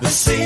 the sea.